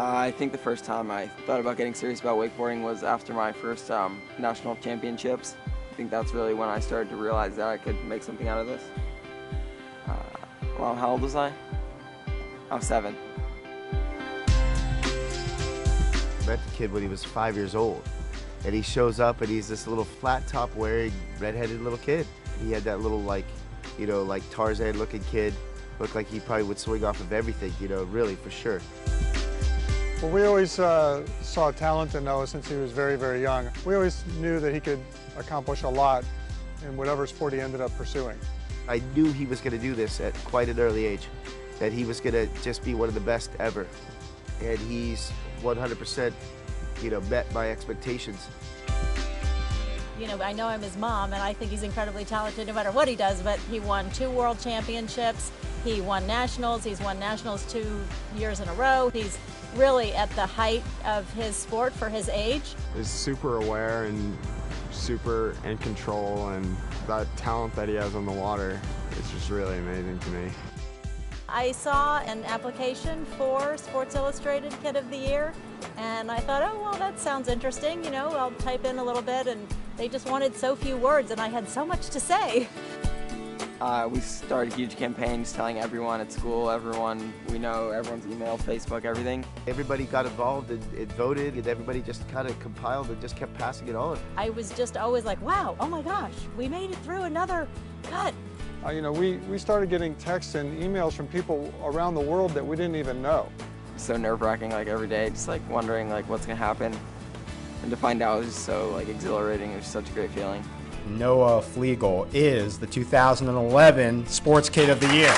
I think the first time I thought about getting serious about wakeboarding was after my first um, national championships. I think that's really when I started to realize that I could make something out of this. Uh, well, how old was I? I was seven. Met the kid when he was five years old. And he shows up and he's this little flat top wearing redheaded little kid. He had that little like, you know, like Tarzan looking kid. Looked like he probably would swing off of everything, you know, really, for sure. Well, we always uh, saw talent in Noah since he was very, very young. We always knew that he could accomplish a lot in whatever sport he ended up pursuing. I knew he was going to do this at quite an early age, that he was going to just be one of the best ever. And he's 100%, you know, met my expectations. You know, I know I'm his mom, and I think he's incredibly talented no matter what he does, but he won two world championships. He won nationals. He's won nationals two years in a row. He's really at the height of his sport for his age. Is super aware and super in control, and that talent that he has on the water is just really amazing to me. I saw an application for Sports Illustrated Kid of the Year, and I thought, oh, well, that sounds interesting. You know, I'll type in a little bit, and they just wanted so few words, and I had so much to say. Uh, we started huge campaigns telling everyone at school, everyone we know, everyone's email, Facebook, everything. Everybody got involved and, and voted, and everybody just kind of compiled and just kept passing it on. I was just always like, wow, oh my gosh, we made it through another cut. Uh, you know, we, we started getting texts and emails from people around the world that we didn't even know. So nerve-wracking, like every day, just like wondering like what's gonna happen, and to find out was just so like exhilarating. It was such a great feeling. Noah Flegel is the 2011 Sports Kid of the Year.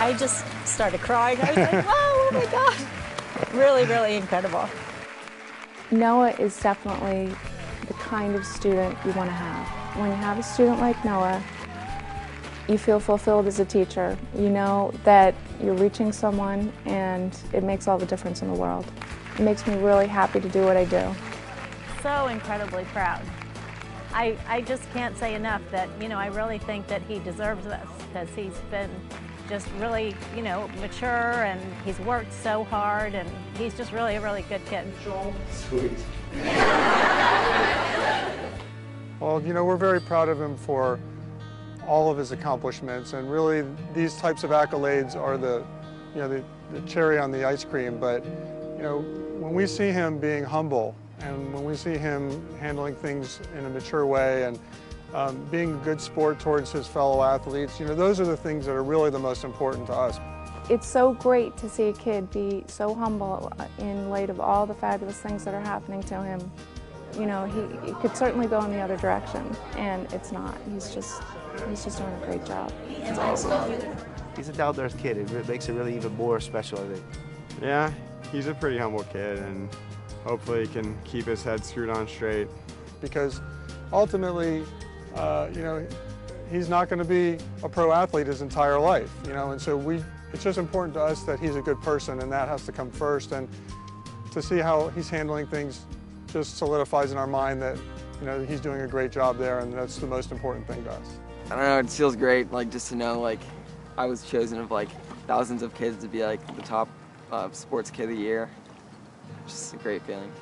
I just started crying. I was like, wow, oh my God. Really, really incredible. Noah is definitely the kind of student you want to have. When you have a student like Noah, you feel fulfilled as a teacher. You know that you're reaching someone and it makes all the difference in the world. It makes me really happy to do what I do so incredibly proud. I, I just can't say enough that, you know, I really think that he deserves this because he's been just really, you know, mature and he's worked so hard and he's just really a really good kid. Sweet. well, you know, we're very proud of him for all of his accomplishments and really these types of accolades are the, you know, the, the cherry on the ice cream. But, you know, when we see him being humble and when we see him handling things in a mature way and um, being a good sport towards his fellow athletes, you know, those are the things that are really the most important to us. It's so great to see a kid be so humble in light of all the fabulous things that are happening to him. You know, he, he could certainly go in the other direction, and it's not. He's just, he's just doing a great job. It's awesome. He's a down-to-earth kid. It makes it really even more special, I think. Yeah, he's a pretty humble kid, and hopefully he can keep his head screwed on straight. Because ultimately, uh, you know, he's not going to be a pro athlete his entire life, you know, and so we, it's just important to us that he's a good person and that has to come first and to see how he's handling things just solidifies in our mind that, you know, he's doing a great job there and that's the most important thing to us. I don't know, it feels great, like just to know like I was chosen of like thousands of kids to be like the top uh, sports kid of the year. Just a great feeling.